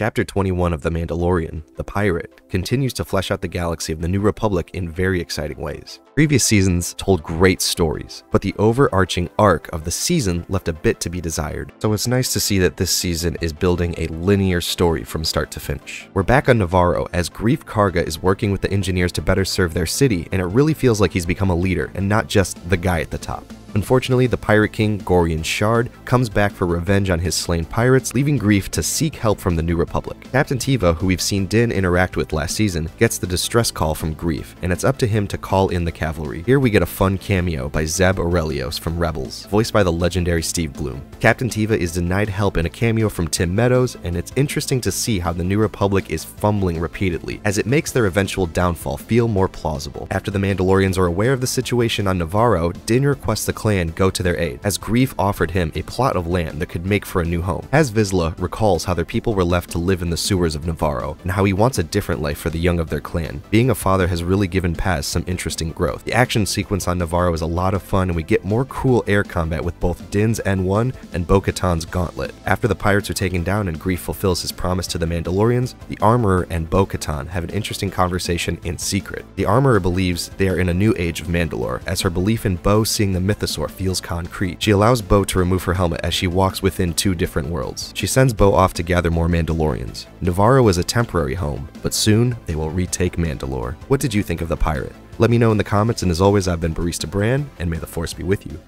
Chapter 21 of The Mandalorian, The Pirate, continues to flesh out the galaxy of the New Republic in very exciting ways. Previous seasons told great stories, but the overarching arc of the season left a bit to be desired. So it's nice to see that this season is building a linear story from start to finish. We're back on Navarro as Greef Karga is working with the engineers to better serve their city, and it really feels like he's become a leader and not just the guy at the top. Unfortunately, the Pirate King, Gorian Shard, comes back for revenge on his slain pirates, leaving Greef to seek help from the New Republic. Captain Teva, who we've seen Din interact with last season, gets the distress call from Greef, and it's up to him to call in the cavalry. Here we get a fun cameo by Zeb Orrelios from Rebels, voiced by the legendary Steve Blum. Captain Teva is denied help in a cameo from Tim Meadows, and it's interesting to see how the New Republic is fumbling repeatedly, as it makes their eventual downfall feel more plausible. After the Mandalorians are aware of the situation on Navarro, Din requests the clan go to their aid, as Greef offered him a plot of land that could make for a new home. As Vizsla recalls how their people were left to live in the sewers of Navarro, and how he wants a different life for the young of their clan. Being a father has really given Paz some interesting growth. The action sequence on Navarro is a lot of fun, and we get more cool air combat with both Din's N1 and Bo-Katan's Gauntlet. After the pirates are taken down and Greef fulfills his promise to the Mandalorians, the Armorer and Bo-Katan have an interesting conversation in secret. The Armorer believes they are in a new age of Mandalore, as her belief in Bo seeing the Mythosaur feels concrete. She allows Bo to remove her helmet as she walks within two different worlds. She sends Bo off to gather more Mandalorians. Navarro is a temporary home, but soon they will retake Mandalore. What did you think of the pirate? Let me know in the comments, and as always, I've been Barista Bran, and may the Force be with you.